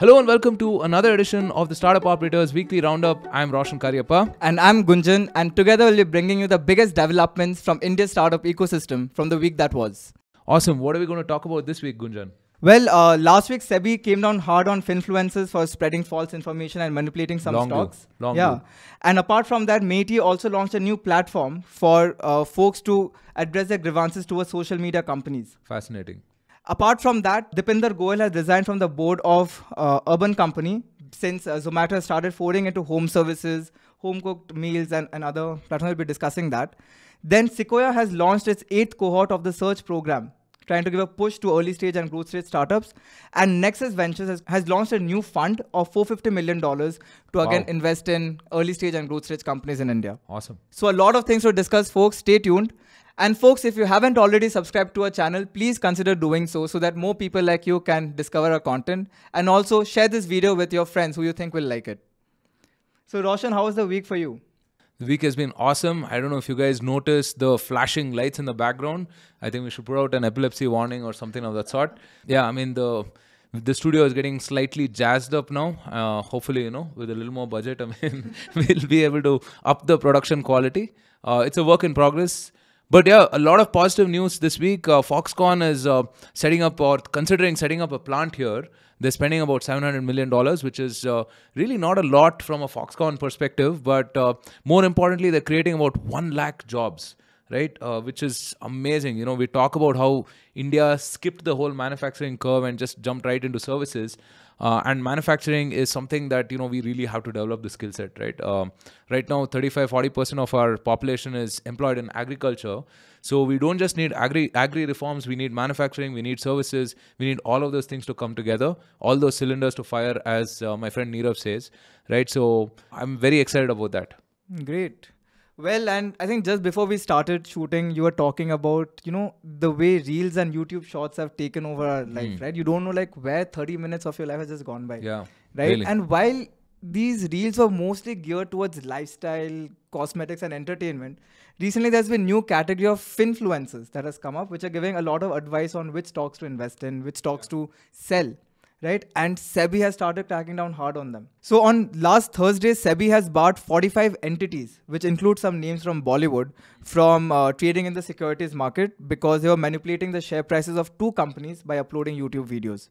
Hello and welcome to another edition of the Startup Operators Weekly Roundup. I'm Roshan Karyappa. And I'm Gunjan, and together we'll be bringing you the biggest developments from India's startup ecosystem from the week that was. Awesome. What are we going to talk about this week, Gunjan? Well, uh, last week SEBI came down hard on finfluencers for spreading false information and manipulating some Long stocks. do. Long yeah, do. and apart from that, Meity also launched a new platform for uh, folks to address their grievances towards social media companies. Fascinating. Apart from that, Deepinder Goyal has resigned from the board of uh, Urban Company since uh, Zomato has started foraying into home services, home cooked meals, and, and other platforms. We'll be discussing that. Then Sequoia has launched its eighth cohort of the Surge program, trying to give a push to early stage and growth stage startups. And Nexus Ventures has, has launched a new fund of $450 million to again Wow. invest in early stage and growth stage companies in India. Awesome. So a lot of things to discuss, folks. Stay tuned. And folks, if you haven't already subscribed to our channel, please consider doing so so that more people like you can discover our content. And also share this video with your friends who you think will like it. So Roshan, how was the week for you? The week has been awesome. I don't know if you guys noticed the flashing lights in the background. I think we should put out an epilepsy warning or something of that sort. Yeah, I mean the the studio is getting slightly jazzed up now. Uh, hopefully, you know, with a little more budget, I mean, we'll be able to up the production quality. Uh, it's a work in progress. But yeah, a lot of positive news this week. Uh, Foxconn is uh, setting up or considering setting up a plant here. They're spending about $700 million, which is uh, really not a lot from a Foxconn perspective. But uh, more importantly, they're creating about 1 lakh jobs, right? Uh, which is amazing. You know, we talk about how India skipped the whole manufacturing curve and just jumped right into services. Uh, and manufacturing is something that you know we really have to develop the skill set right um, right now 35 40% of our population is employed in agriculture so we don't just need agri agri reforms we need manufacturing we need services we need all of those things to come together all those cylinders to fire as uh, my friend Nirav says right so i'm very excited about that Great. Well, and I think just before we started shooting, you were talking about, you know, the way reels and YouTube shorts have taken over our hmm. life, right? You don't know like where 30 minutes of your life has just gone by. yeah right? really. And while these reels were mostly geared towards lifestyle, cosmetics, and entertainment, recently there's been new category of finfluencers that has come up, which are giving a lot of advice on which stocks to invest in, which stocks to sell. Right, and SEBI has started cracking down hard on them. So on last Thursday, SEBI has barred 45 entities, which include some names from Bollywood, from uh, trading in the securities market because they were manipulating the share prices of two companies by uploading YouTube videos.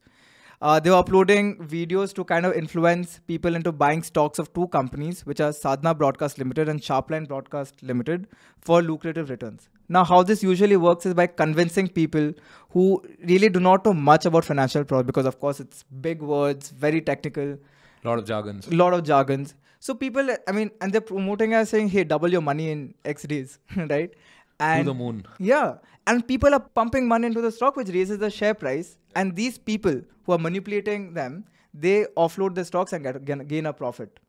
Uh, they were uploading videos to kind of influence people into buying stocks of two companies, which are Sadhana Broadcast Limited and Sharpline Broadcast Limited, for lucrative returns. Now, how this usually works is by convincing people who really do not know much about financial products, because of course it's big words, very technical, a lot of jargons a lot of jargons. So people, I mean, and they're promoting as saying, "Hey, double your money in X days," right? And to the moon yeah, and people are pumping money into the stock, which raises the share price. And these people who are manipulating them, they offload the stocks and get, gain, a profit,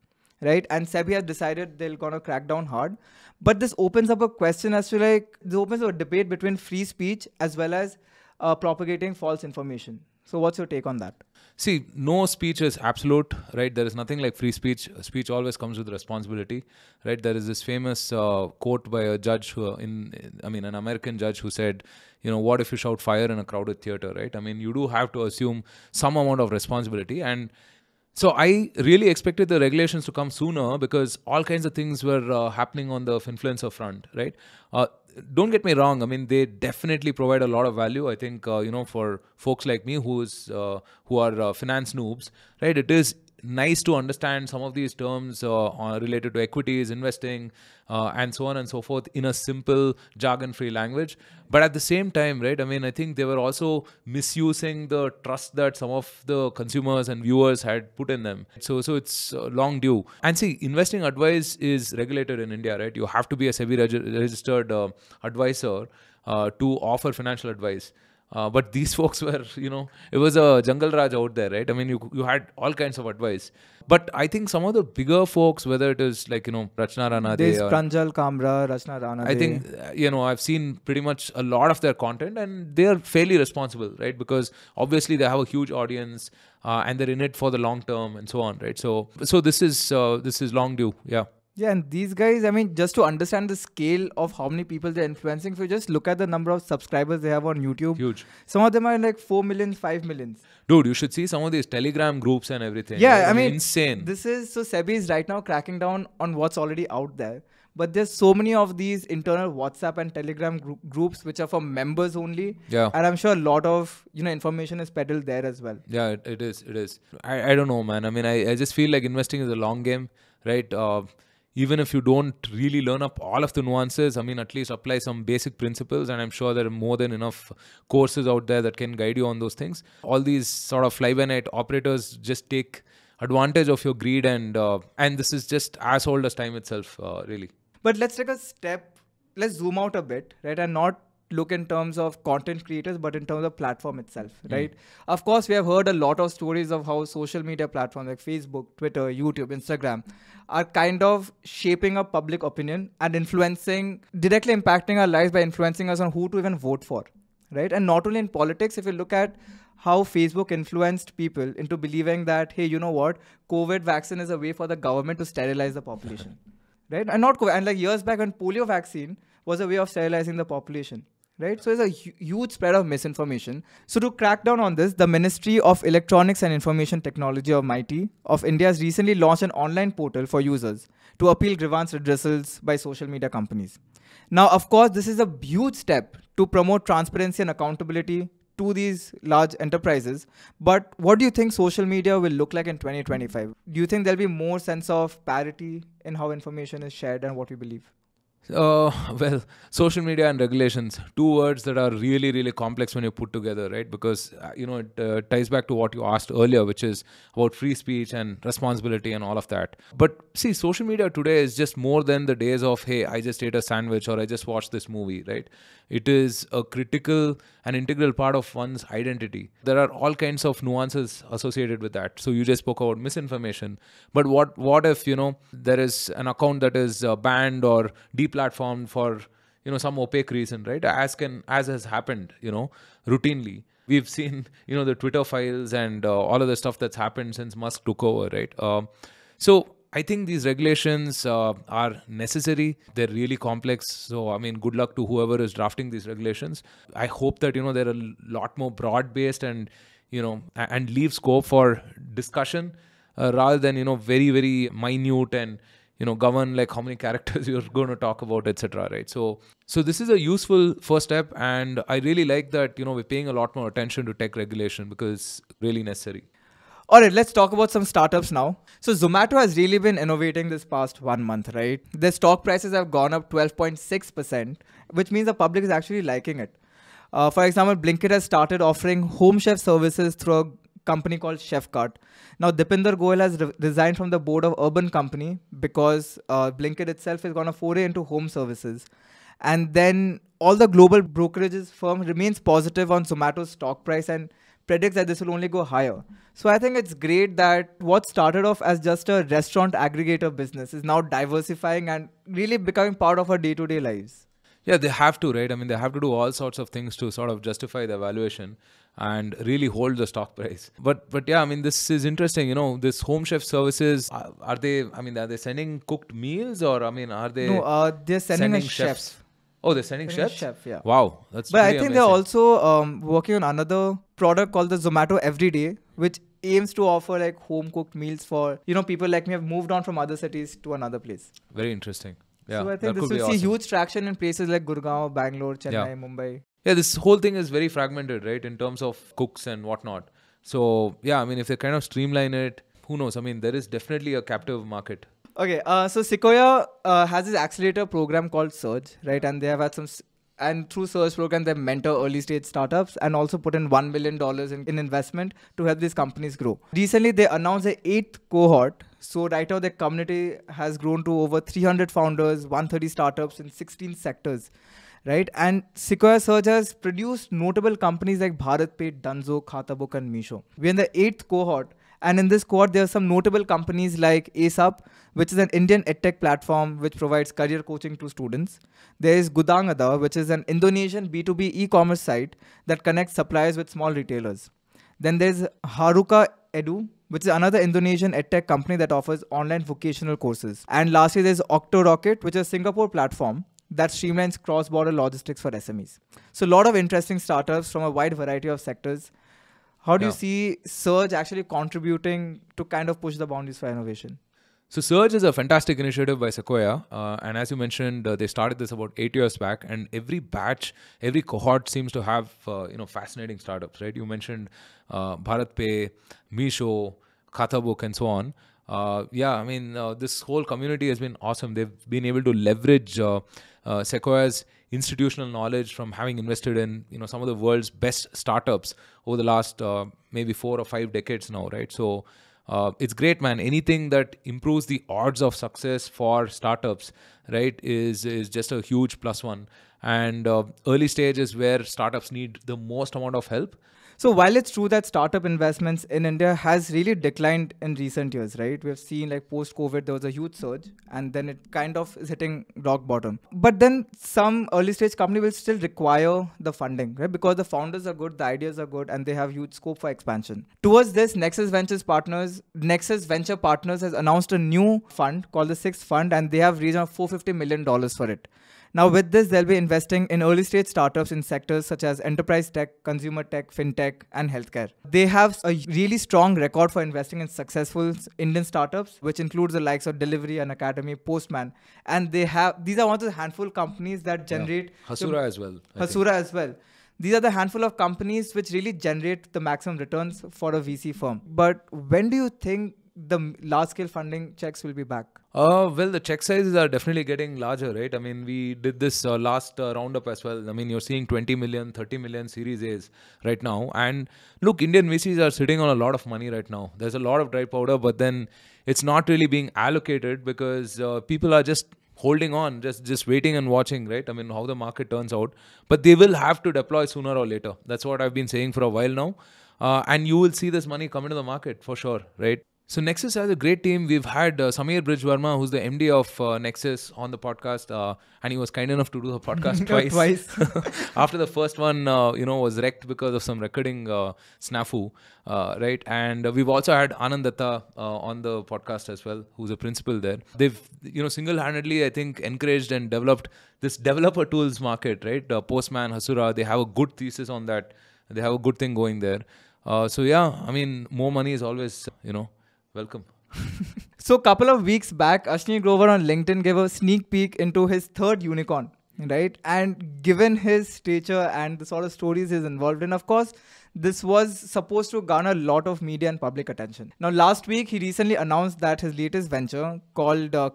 right? And SEBI has decided they're gonna crack down hard. But this opens up a question as to like this opens up a debate between free speech as well as uh, propagating false information. So what's your take on that? See, no speech is absolute, right? There is nothing like free speech. Speech always comes with responsibility, right? There is this famous uh, quote by a judge who, in, I mean, an American judge who said, you know, what if you shout fire in a crowded theater, right? I mean, you do have to assume some amount of responsibility. And so I really expected the regulations to come sooner because all kinds of things were uh, happening on the influencer front, right? Uh, don't get me wrong. I mean, they definitely provide a lot of value. I think uh, you know for folks like me who's uh, who are uh, finance noobs, right? It is nice to understand some of these terms uh, uh, related to equities, investing, uh, and so on and so forth in a simple jargon-free language. But at the same time, right? I mean, I think they were also misusing the trust that some of the consumers and viewers had put in them. So, so it's uh, long due. And see, investing advice is regulated in India, right? You have to be a SEBI regi- registered uh, advisor uh, to offer financial advice. Uh, but these folks were, you know, it was a jungle raj out there, right? I mean, you you had all kinds of advice. But I think some of the bigger folks, whether it is like you know Rachana Ranade, There's or Pranjal Kamra, Rachana Ranade. I think uh, you know I've seen pretty much a lot of their content, and they are fairly responsible, right? Because obviously they have a huge audience, uh, and they're in it for the long term, and so on, right? So, so this is uh, this is long due, yeah. Yeah, and these guys, I mean, just to understand the scale of how many people they're influencing, if you just look at the number of subscribers they have on YouTube, Huge. some of them are like 4 million, 5 millions. Dude, you should see some of these Telegram groups and everything. Yeah, right? I mean, insane. This is so SEBI is right now cracking down on what's already out there. But there's so many of these internal WhatsApp and Telegram group, groups which are for members only. Yeah. And I'm sure a lot of you know information is peddled there as well. Yeah, it, it is. It is. I, I don't know, man. I mean, I, I just feel like investing is a long game, right? Uh, even if you don't really learn up all of the nuances, I mean, at least apply some basic principles. And I'm sure there are more than enough courses out there that can guide you on those things. All these sort of fly by night operators just take advantage of your greed, and uh, and this is just as old as time itself, uh, really. But let's take a step. Let's zoom out a bit, right, and not look in terms of content creators, but in terms of platform itself, hmm. right? Of course, we have heard a lot of stories of how social media platforms like Facebook, Twitter, YouTube, Instagram are kind of shaping up public opinion and influencing, directly impacting our lives by influencing us on who to even vote for, right? And not only in politics, if you look at how Facebook influenced people into believing that, hey, you know what, COVID vaccine is a way for the government to sterilize the population right? And not COVID. And like years back, when polio vaccine was a way of sterilizing the population, right? So it's a huge spread of misinformation. So to crack down on this, the Ministry of Electronics and Information Technology, or MIT, of India has recently launched an online portal for users to appeal grievance redressals by social media companies. Now, of course, this is a huge step to promote transparency and accountability to these large enterprises. But what do you think social media will look like in 2025? Do you think there'll be more sense of parity in how information is shared and what we believe? Uh, well, social media and regulations, two words that are really, really complex when you put together, right? Because, uh, you know, it uh, ties back to what you asked earlier, which is about free speech and responsibility and all of that. But see, social media today is just more than the days of, hey, I just ate a sandwich or I just watched this movie, right? It is a critical and integral part of one's identity. There are all kinds of nuances associated with that. So you just spoke about misinformation, but what what if you know there is an account that is uh, banned or deplatformed for you know some opaque reason, right? As can as has happened, you know, routinely. We've seen you know the Twitter files and uh, all of the stuff that's happened since Musk took over, right? Um, so I think these regulations uh, are necessary. They're really complex. So, I mean, good luck to whoever is drafting these regulations. I hope that, you know, they're a lot more broad based and, you know, and leave scope for discussion uh, rather than, you know, very, very minute and, you know, govern like how many characters you're going to talk about, etc. Right. So, so this is a useful first step. And I really like that, you know, we're paying a lot more attention to tech regulation because it's really necessary. All right, let's talk about some startups now. So Zomato has really been innovating this past one month, right? Their stock prices have gone up 12.6%, which means the public is actually liking it. Uh, for example, Blinkit has started offering home chef services through company called Chefcart. Now, Deepinder Goyal has re- resigned from the board of Urban Company because uh, Blinkit itself is going to foray into home services. And then all the global brokerages firm remains positive on Zomato's stock price and predicts that this will only go higher. So I think it's great that what started off as just a restaurant aggregator business is now diversifying and really becoming part of our day-to-day lives. Yeah, they have to, right? I mean, they have to do all sorts of things to sort of justify the valuation and really hold the stock price. But but yeah, I mean, this is interesting. You know, this home chef services are, are they? I mean, are they sending cooked meals or I mean, are they No, uh, they're sending, chefs. chef. Oh, they're sending Sending chefs. chef, yeah. Wow, that's. But I think they're also um, working on another product called the Zomato Everyday, which aims to offer like home cooked meals for you know people like me have moved on from other cities to another place. very interesting. Yeah, so I think this will see awesome. huge traction in places like Gurgaon, Bangalore, Chennai, Yeah. Mumbai. Yeah, this whole thing is very fragmented, right, in terms of cooks and whatnot. So yeah, I mean, if they kind of streamline it, who knows? I mean, there is definitely a captive market. Okay, uh, so Sequoia uh, has this accelerator program called Surge, right? And they have had some, s- and through Surge program, they mentor early stage startups and also put in $1 million in, in investment to help these companies grow. Recently, they announced the eighth cohort. So right now, the community has grown to over 300 founders, 130 startups in 16 sectors. Right, and Sequoia Surge has produced notable companies like BharatPe, Dunzo, Khatabook, and Meesho. We're in the eighth cohort, and in this cohort, there are some notable companies like ASAP, which is an Indian edtech platform which provides career coaching to students. There is GudangAda, which is an Indonesian B2B e-commerce site that connects suppliers with small retailers. Then there's Haruka Edu, which is another Indonesian edtech company that offers online vocational courses. And lastly, there's OctoRocket, which is a Singapore platform that streamlines cross-border logistics for SMEs. So a lot of interesting startups from a wide variety of sectors. How do Yeah. you see Surge actually contributing to kind of push the boundaries for innovation? So Surge is a fantastic initiative by Sequoia, uh, and as you mentioned, uh, they started this about eight years back. And every batch, every cohort seems to have uh, you know fascinating startups, right? You mentioned uh, Bharat Pay, Meesho, Khatabook, and so on. Uh, yeah, I mean uh, this whole community has been awesome. They've been able to leverage uh, uh, Sequoia's institutional knowledge from having invested in you know some of the world's best startups over the last uh, maybe four or five decades now, right? So uh, it's great man. Anything that improves the odds of success for startups right is is just a huge plus one. And uh, early stage is where startups need the most amount of help So while it's true that startup investments in India has really declined in recent years, right? We've seen like post-COVID there was a huge surge, and then it kind of is hitting rock bottom. But then some early stage company will still require the funding, right? Because the founders are good, the ideas are good, and they have huge scope for expansion. Towards this, Nexus Ventures Partners, Nexus Venture Partners has announced a new fund called the Sixth Fund, and they have raised around 450 million dollars for it. Now, with this, they'll be investing in early stage startups in sectors such as enterprise tech, consumer tech, fintech, and healthcare. They have a really strong record for investing in successful Indian startups, which includes the likes of Delhivery and Academy, Postman. And they have these are one of the handful companies that generate Hasura as well I think. Hasura as well. These are the handful of companies which really generate the maximum returns for a VC firm. But when do you think the large scale funding checks will be back? Uh, well, the check sizes are definitely getting larger, right? I mean, we did this uh, last uh, roundup as well. I mean, you're seeing 20 million, 30 million Series A's right now. And look, Indian VCs are sitting on a lot of money right now. There's a lot of dry powder, but then it's not really being allocated because uh, people are just holding on, just just waiting and watching, right? I mean, how the market turns out. But they will have to deploy sooner or later. That's what I've been saying for a while now. Uh, and you will see this money come into the market for sure, right? So Nexus has a great team. We've had uh, Sameer Brij Verma, who's the MD of uh, Nexus, on the podcast, uh, and he was kind enough to do the podcast twice. Twice. After the first one, uh, you know, was wrecked because of some recording uh, snafu, uh, right? And uh, we've also had Anand Datta uh, on the podcast as well, who's a principal there. They've, you know, single-handedly, I think, encouraged and developed this developer tools market, right? Uh, Postman, Hasura, they have a good thesis on that. They have a good thing going there. Uh, so yeah, I mean, more money is always, you know, welcome. So, a couple of weeks back, Ashneer Grover on LinkedIn gave a sneak peek into his third unicorn, right? And given his stature and the sort of stories he's involved in, of course, this was supposed to garner a lot of media and public attention. Now, last week, he recently announced that his latest venture called uh,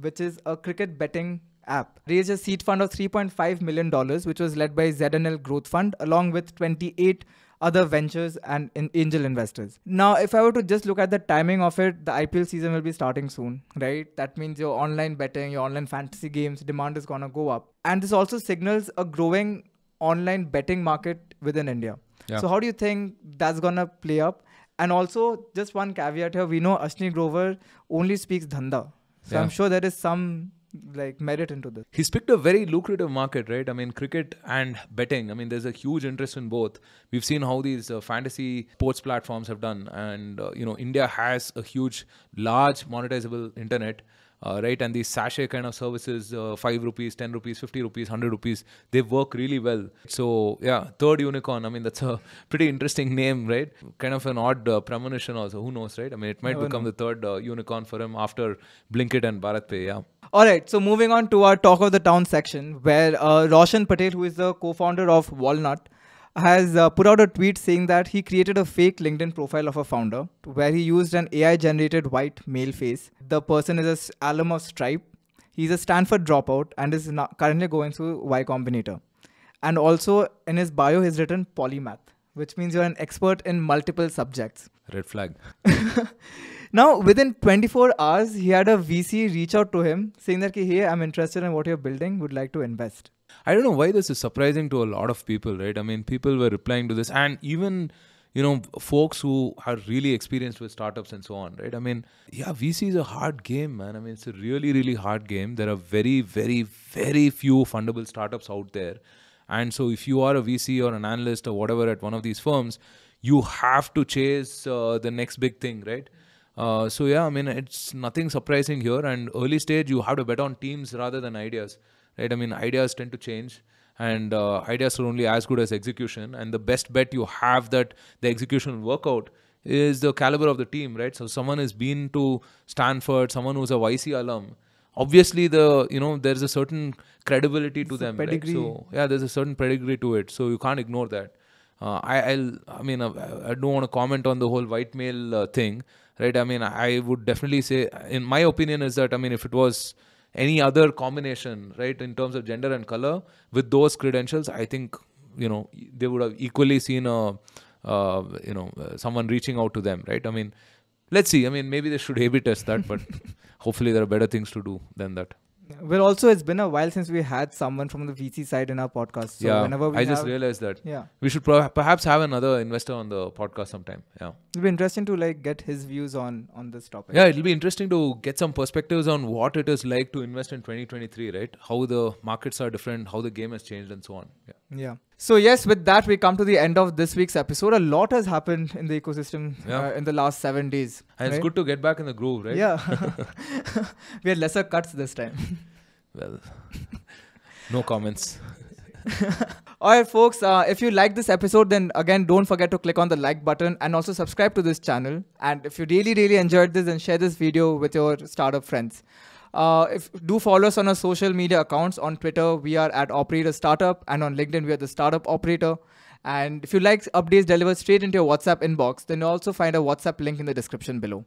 which is a cricket betting app, raised a seed fund of $3.5 million, which was led by ZNL Growth Fund, along with 28 other ventures and in angel investors. Now, if I were to just look at the timing of it, the IPL season will be starting soon, right? That means your online betting, your online fantasy games demand is gonna go up, and this also signals a growing online betting market within India. Yeah. So, how do you think that's gonna play up? And also, just one caveat here: we know Ashneer Grover only speaks dhanda, so Yeah. I'm sure there is some like merit into this. He's picked a very lucrative market, right? I mean, cricket and betting. I mean, there's a huge interest in both. We've seen how these uh, fantasy sports platforms have done, and uh, you know, India has a huge, large monetizable internet. Uh, right, and these sachet kind of services, uh, five rupees, ten rupees, fifty rupees, hundred rupees, they work really well. So yeah, third unicorn. I mean, that's a pretty interesting name, right? Kind of an odd uh, premonition, also. Who knows, right? I mean, it might Never become the third uh, unicorn for him after Blinkit and BharatPe. Yeah. All right, so moving on to our talk of the town section, where uh, Roshan Patel, who is the co-founder of Walnut, has uh, put out a tweet saying that he created a fake LinkedIn profile of a founder where he used an AI-generated white male face. The person is a alum of Stripe. He's a Stanford dropout and is currently going through Y Combinator. And also in his bio, he's written polymath, which means you're an expert in multiple subjects. Red flag. Now, within 24 hours, he had a VC reach out to him saying that, hey, I'm interested in what you're building, would like to invest. I don't know why this is surprising to a lot of people, right? I mean, people were replying to this, and even you know, folks who are really experienced with startups and so on, right? I mean, yeah, VC is a hard game, man. I mean, it's a really, really hard game. There are very, very, very few fundable startups out there, and so if you are a VC or an analyst or whatever at one of these firms, you have to chase uh, the next big thing, right? Uh, so yeah, I mean, it's nothing surprising here. And early stage, you have to bet on teams rather than ideas, right? I mean, ideas tend to change, and uh, ideas are only as good as execution. And the best bet you have that the execution will work out is the caliber of the team, right? So someone has been to Stanford, someone who's a YC alum. Obviously, the you know there's a certain credibility to It's them, right? pedigree. So yeah, there's a certain pedigree to it. So you can't ignore that. Uh, I I'll, I mean uh, I don't want to comment on the whole white male uh, thing, right? I mean I would definitely say, in my opinion, is that I mean if it was any other combination, right, in terms of gender and color with those credentials, I think you know they would have equally seen a uh, you know someone reaching out to them, right? I mean, let's see. I mean maybe they should A/B test that, but hopefully there are better things to do than that. Well, also it's been a while since we had someone from the VC side in our podcast. So yeah, whenever we I just realized that. yeah, We should perhaps have another investor on the podcast sometime. Yeah. it'll be interesting to like get his views on on this topic. Yeah, it'll be interesting to get some perspectives on what it is like to invest in 2023, right? How the markets are different, how the game has changed, and so on. Yeah. Yeah. So yes, with that we come to the end of this week's episode. A lot has happened in the ecosystem Yeah. uh, in the last seven days. And it's good to get back in the groove, right? Yeah. we had lesser cuts this time. Well, no comments. All right, folks. Uh, if you like this episode, then again, don't forget to click on the like button and also subscribe to this channel. And if you really, really enjoyed this, then share this video with your startup friends. Uh, if do follow us on our social media accounts on Twitter, we are at Operator Startup, and on LinkedIn, we are the Startup Operator. And if you like updates delivered straight into your WhatsApp inbox, then you also find a WhatsApp link in the description below.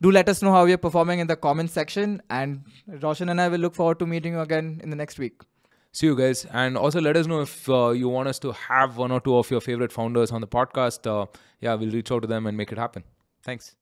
Do let us know how we are performing in the comments section, and Roshan and I will look forward to meeting you again in the next week. See you guys. And also let us know if uh, you want us to have one or two of your favorite founders on the podcast. Uh, yeah, we'll reach out to them and make it happen. Thanks.